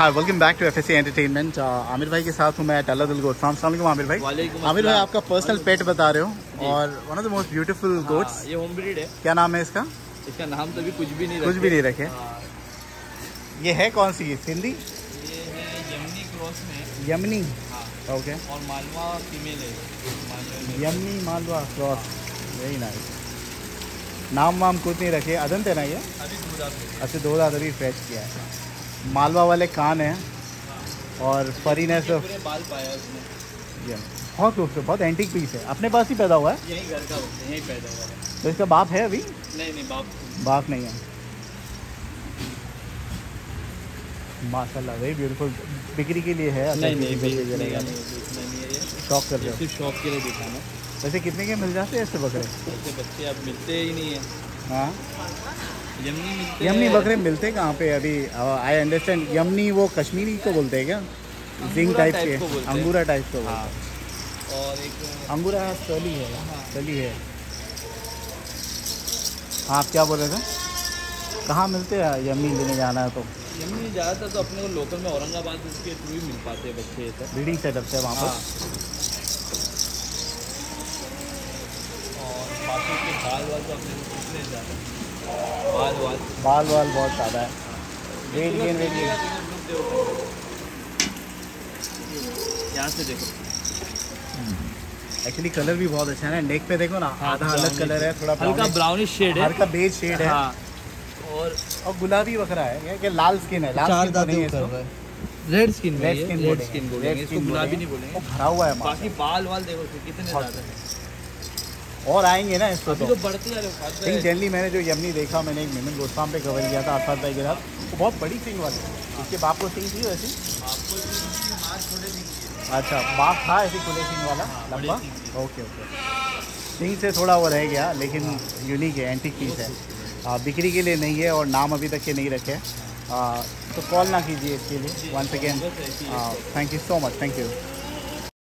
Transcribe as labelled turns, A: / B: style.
A: Hi welcome back to FSC entertainment Aamir भाई के साथ हूँ मैं टल्ला दिल गोट फ्रॉम आमिर भाई. आमिर भाई आपका पर्सनल पेट बता रहे हो और one of the most beautiful goats
B: हाँ, ये होम ब्रीड है।
A: क्या नाम है इसका?
B: इसका नाम तो अभी कुछ भी नहीं
A: कुछ भी नहीं रखे।
B: हाँ,
A: ये है कौन सी? सिंधी?
B: यमनी क्रॉस में।
A: यमनी?
B: हाँ।
A: ओके
B: और मालवा फीमेल है।
A: यमनी मालवा क्रॉस। वेरी नाइस नाम वाम कुछ नहीं रखे। अदंत है ना ये?
B: अभी दूध
A: अच्छा दो हज़ार अभी फ्रेश किया है। मालवा वाले कान हैं और फरीनेस
B: पूरे बाल पाया उसने।
A: बहुत खूबसूरत बहुत एंटीक पीस है। अपने पास ही पैदा हुआ है?
B: यही घर का यही पैदा हुआ है।
A: तो इसका बाप है अभी?
B: नहीं नहीं बाप
A: बाप नहीं है। माशाल्लाह वेरी ब्यूटीफुल बिक्री के लिए है अगर
B: नहीं नहीं
A: शौक कर रहे हो?
B: सिर्फ़ शौक के लिए दिखाना।
A: वैसे कितने के मिल जाते हैं ऐसे बकरे?
B: ऐसे बच्चे अब मिलते ही नहीं है।
A: हाँ।
B: यमनी मिलते
A: यमनी
B: हैं।
A: बकरे मिलते कहाँ पे अभी? आई अंडरस्टैंड यमनी वो कश्मीरी को बोलते हैं क्या?
B: अंगूरा
A: टाइप के।
B: हैं।
A: अंगूरा टाइप को
B: हाँ। और एक
A: हैं अंगूरा चली है।
B: हाँ।
A: चली है। हाँ आप क्या बोल रहे थे? कहाँ मिलते हैं यमनी लेने जाना है तो?
B: यमनी ज़्यादातर तो अपने को लोकल में औरंगाबाद उसके थ्रू ही मिल पाते हैं बच्चे
A: ब्रीडिंग सेटअप से वहाँ
B: हाँ।
A: पर
B: बाल वाल तो अपने कितने ज़्यादा बाल वाल
A: बाल वाल बहुत ज़्यादा है। Weight gain weight gain.
B: यहाँ से देखो।
A: एक्चुअली कलर भी बहुत अच्छा है ना। नेक पे देखो ना
B: हाँ,
A: आधा अलग कलर है थोड़ा
B: हल्का ब्राउनिश शेड है।
A: हल्का बेज शेड है।
B: हाँ। और
A: और गुलाबी बकरा है ये- ये लाल स्किन है? लाल स्किन तो नहीं है
B: red skin
A: red skin
B: red
A: बोलेंगे।
B: स्किन बोलेंगे इसको गुलाबी नहीं बोलेंगे।
A: भरा हुआ है
B: बाकी बाल वाल देखो कितने ज़्यादा है।
A: और आएँगे ना इसको तो
B: तो बढ़ते हो हैं।
A: जनरली मैंने जो यमनी देखा मैंने एक मेमन गोस्वाम पे कवर किया था आसाद भाई के साथ वो बहुत बड़ी सिंग वाली है उसके बाप को सिंग थी वैसी। अच्छा बाप था ऐसी खुले सिंग वाला
B: हाँ,
A: लंबा? ओके ओके सिंग से थोड़ा वो रह गया लेकिन यूनिक है एंटीक पीस है। बिक्री के लिए नहीं है और नाम अभी तक के नहीं रखे तो कॉल ना कीजिए इसके लिए वंस अगेन
B: बस ऐसी है।
A: Thank you so much thank you